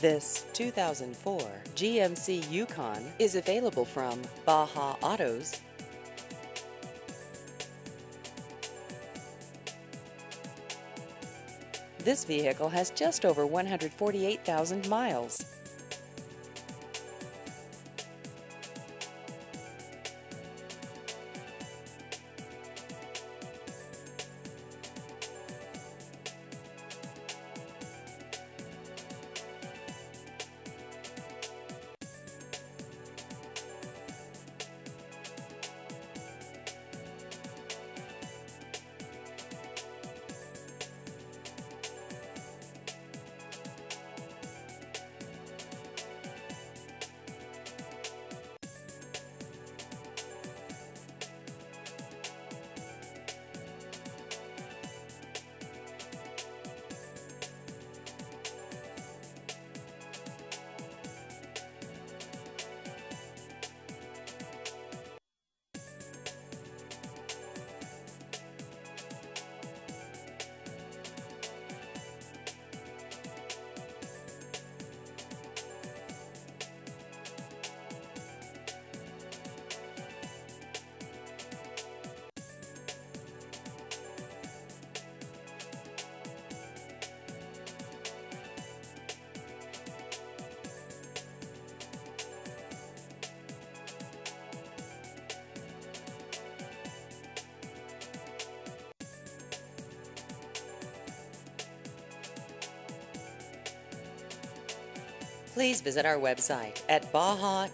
This 2004 GMC Yukon is available from Baja Autos. This vehicle has just over 148,000 miles. Please visit our website at baja-auto.com.